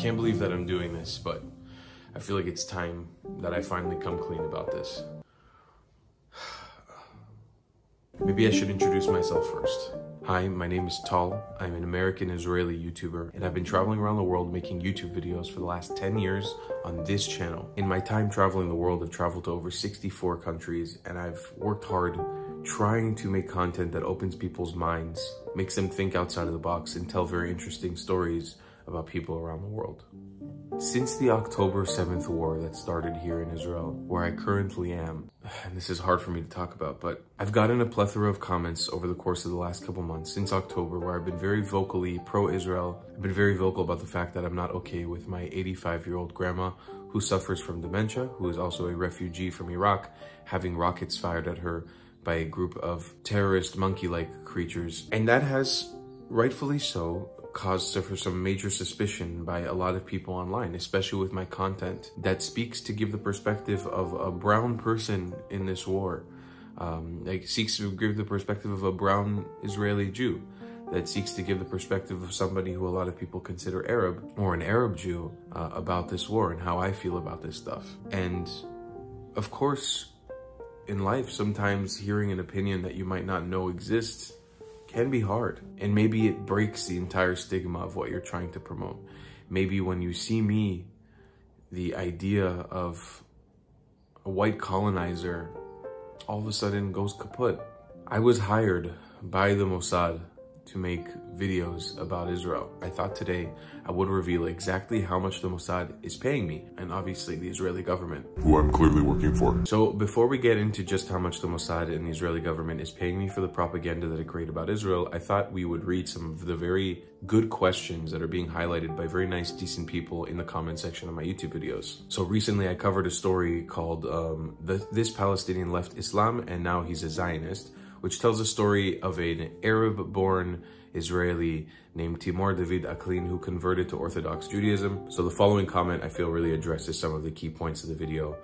can't believe that I'm doing this, but I feel like it's time that I finally come clean about this. Maybe I should introduce myself first. Hi, my name is Tal. I'm an American Israeli YouTuber, and I've been traveling around the world making YouTube videos for the last 10 years on this channel. In my time traveling the world, I've traveled to over 64 countries, and I've worked hard trying to make content that opens people's minds, makes them think outside of the box, and tell very interesting stories about people around the world. Since the October 7th war that started here in Israel, where I currently am, and this is hard for me to talk about, but I've gotten a plethora of comments over the course of the last couple months since October where I've been very vocally pro-Israel. I've been very vocal about the fact that I'm not okay with my 85-year-old grandma who suffers from dementia, who is also a refugee from Iraq, having rockets fired at her by a group of terrorist monkey-like creatures. And that has, rightfully so, caused for some major suspicion by a lot of people online, especially with my content that speaks to give the perspective of a brown person in this war. Um, like seeks to give the perspective of a brown Israeli Jew that seeks to give the perspective of somebody who a lot of people consider Arab or an Arab Jew uh, about this war and how I feel about this stuff. And of course, in life, sometimes hearing an opinion that you might not know exists can be hard. And maybe it breaks the entire stigma of what you're trying to promote. Maybe when you see me, the idea of a white colonizer all of a sudden goes kaput. I was hired by the Mossad to make videos about Israel. I thought today I would reveal exactly how much the Mossad is paying me, and obviously the Israeli government. Who I'm clearly working for. So before we get into just how much the Mossad and the Israeli government is paying me for the propaganda that I create about Israel, I thought we would read some of the very good questions that are being highlighted by very nice, decent people in the comment section of my YouTube videos. So recently I covered a story called um, This Palestinian Left Islam and Now He's a Zionist, which tells the story of an Arab-born Israeli named Timur David Aklin who converted to Orthodox Judaism. So the following comment I feel really addresses some of the key points of the video,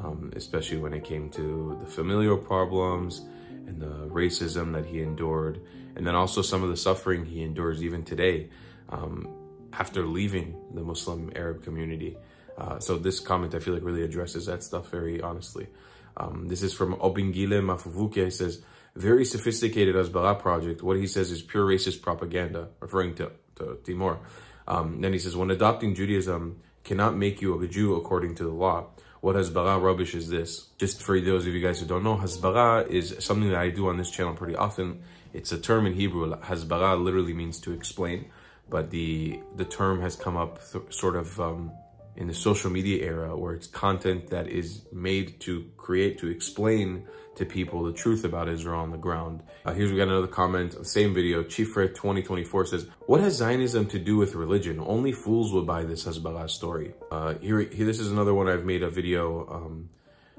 um, especially when it came to the familial problems and the racism that he endured, and then also some of the suffering he endures even today um, after leaving the Muslim Arab community. Uh, so this comment I feel like really addresses that stuff very honestly. Um, this is from Obingile Mafuvuke. Says, very sophisticated Hasbara project. What he says is pure racist propaganda, referring to, to Timur. Um, then he says, when adopting Judaism cannot make you a Jew according to the law. What Hasbara rubbish is this? Just for those of you guys who don't know, Hasbara is something that I do on this channel pretty often. It's a term in Hebrew. Hasbara literally means to explain, but the the term has come up sort of um, in the social media era where it's content that is made to create, to explain to people the truth about Israel on the ground. Uh, here's we got another comment, same video. Chiefred 2024 says, what has Zionism to do with religion? Only fools would buy this Hasbara story. Uh, here, here, this is another one I've made a video um,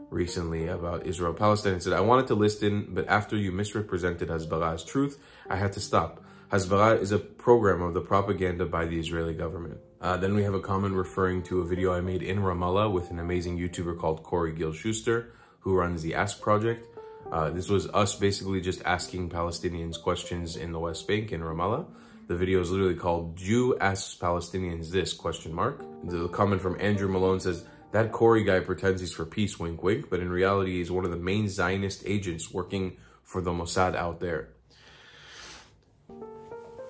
recently about Israel Palestine and said, I wanted to listen, but after you misrepresented Hasbara's truth, I had to stop. Hezbollah is a program of the propaganda by the Israeli government. Uh, then we have a comment referring to a video I made in Ramallah with an amazing YouTuber called Corey Gil Shuster who runs the Ask Project. Uh, this was us basically just asking Palestinians questions in the West Bank in Ramallah. The video is literally called Jew Asks Palestinians This question mark. The comment from Andrew Malone says, that Corey guy pretends he's for peace, wink wink, but in reality he's one of the main Zionist agents working for the Mossad out there.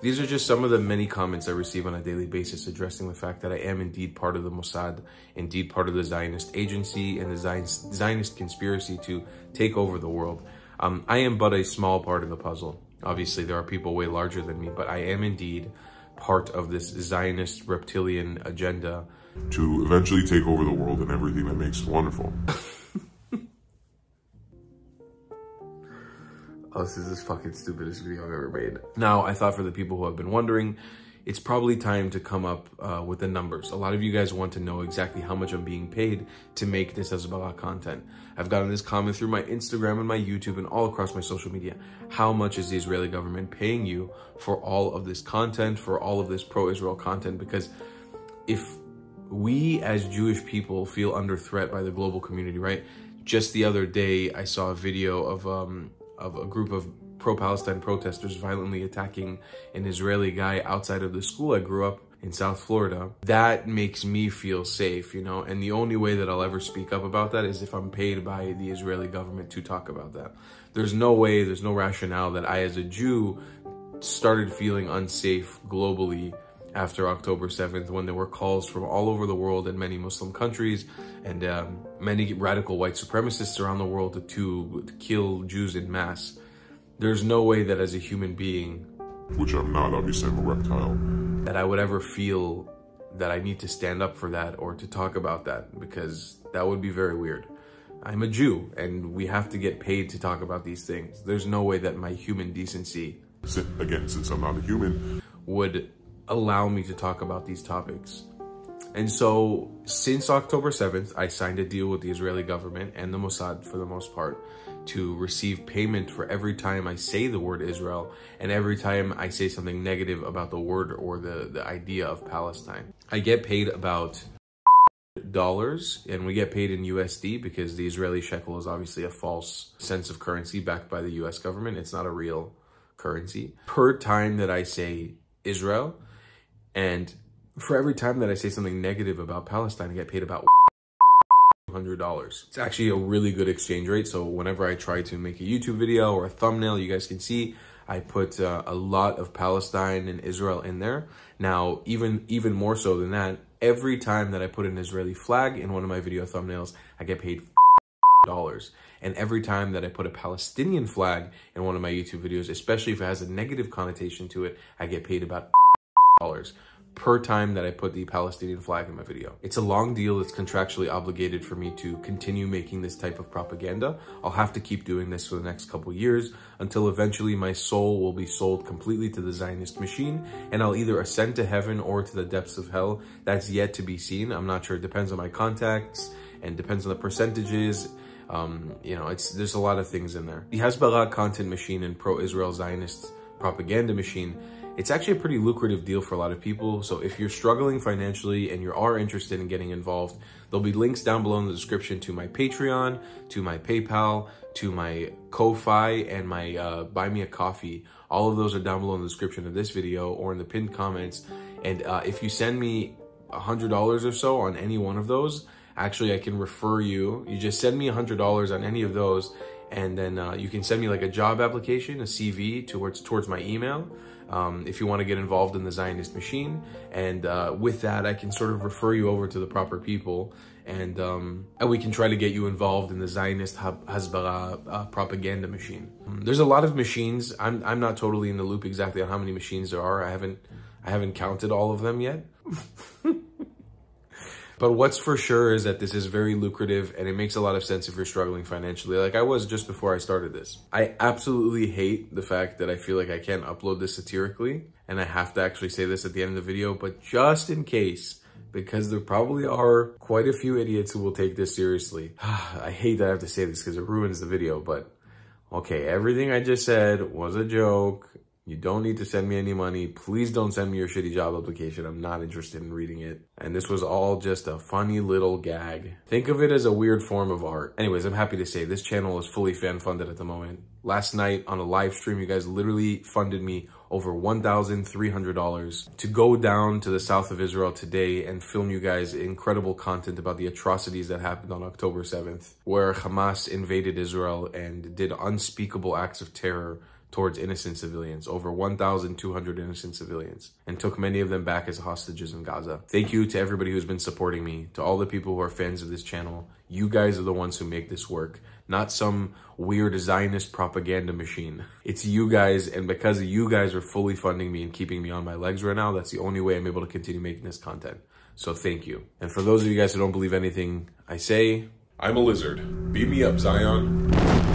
These are just some of the many comments I receive on a daily basis addressing the fact that I am indeed part of the Mossad, indeed part of the Zionist agency and the Zionist, conspiracy to take over the world. Um, I am but a small part of the puzzle. Obviously, there are people way larger than me, but I am indeed part of this Zionist reptilian agenda. To eventually take over the world and everything that makes it wonderful. oh, this is the fucking stupidest video I've ever made. Now, I thought for the people who have been wondering, it's probably time to come up uh, with the numbers. A lot of you guys want to know exactly how much I'm being paid to make this Hasbara content. I've gotten this comment through my Instagram and my YouTube and all across my social media. How much is the Israeli government paying you for all of this content, for all of this pro-Israel content? Because if we as Jewish people feel under threat by the global community, right? Just the other day, I saw a video of um, of a group of pro-Palestine protesters violently attacking an Israeli guy outside of the school I grew up in South Florida, that makes me feel safe, you know? And the only way that I'll ever speak up about that is if I'm paid by the Israeli government to talk about that. There's no way, there's no rationale that I, as a Jew, started feeling unsafe globally after October 7th when there were calls from all over the world and many Muslim countries and um, many radical white supremacists around the world to, to, to kill Jews in mass. There's no way that as a human being, which I'm not, obviously I'm a reptile, that I would ever feel that I need to stand up for that or to talk about that because that would be very weird. I'm a Jew and we have to get paid to talk about these things. There's no way that my human decency, again, since I'm not a human, would allow me to talk about these topics. And so since October 7th, I signed a deal with the Israeli government and the Mossad for the most part to receive payment for every time I say the word Israel and every time I say something negative about the word or the, the idea of Palestine. I get paid about dollars and we get paid in USD because the Israeli shekel is obviously a false sense of currency backed by the US government. It's not a real currency. Per time that I say Israel and for every time that I say something negative about Palestine, I get paid about $100. It's actually a really good exchange rate. So whenever I try to make a YouTube video or a thumbnail, you guys can see I put uh, a lot of Palestine and Israel in there. Now, even even more so than that, every time that I put an Israeli flag in one of my video thumbnails, I get paid dollars. And every time that I put a Palestinian flag in one of my YouTube videos, especially if it has a negative connotation to it, I get paid about per time that I put the Palestinian flag in my video. It's a long deal that's contractually obligated for me to continue making this type of propaganda. I'll have to keep doing this for the next couple years until eventually my soul will be sold completely to the Zionist machine and I'll either ascend to heaven or to the depths of hell. That's yet to be seen. I'm not sure. It depends on my contacts and depends on the percentages. Um, you know, it's there's a lot of things in there. The Hasbara content machine and pro-Israel Zionist propaganda machine it's actually a pretty lucrative deal for a lot of people. So if you're struggling financially and you are interested in getting involved, there'll be links down below in the description to my Patreon, to my PayPal, to my Ko-Fi, and my uh, Buy Me a Coffee. All of those are down below in the description of this video or in the pinned comments. And uh, if you send me $100 or so on any one of those, actually I can refer you. You just send me $100 on any of those and then uh, you can send me like a job application, a CV towards towards my email um, if you want to get involved in the Zionist machine. And uh, with that, I can sort of refer you over to the proper people and, um, and we can try to get you involved in the Zionist Hasbara uh, propaganda machine. Um, there's a lot of machines. I'm, I'm not totally in the loop exactly on how many machines there are. I haven't, I haven't counted all of them yet. But what's for sure is that this is very lucrative and it makes a lot of sense if you're struggling financially, like I was just before I started this. I absolutely hate the fact that I feel like I can't upload this satirically and I have to actually say this at the end of the video, but just in case, because there probably are quite a few idiots who will take this seriously. I hate that I have to say this because it ruins the video, but okay, everything I just said was a joke. You don't need to send me any money. Please don't send me your shitty job application. I'm not interested in reading it. And this was all just a funny little gag. Think of it as a weird form of art. Anyways, I'm happy to say this channel is fully fan funded at the moment. Last night on a live stream, you guys literally funded me over $1,300 to go down to the south of Israel today and film you guys incredible content about the atrocities that happened on October 7th, where Hamas invaded Israel and did unspeakable acts of terror towards innocent civilians, over 1,200 innocent civilians, and took many of them back as hostages in Gaza. Thank you to everybody who's been supporting me, to all the people who are fans of this channel. You guys are the ones who make this work, not some weird Zionist propaganda machine. It's you guys, and because you guys are fully funding me and keeping me on my legs right now, that's the only way I'm able to continue making this content. So thank you. And for those of you guys who don't believe anything I say, I'm a lizard. Beat me up, Zion.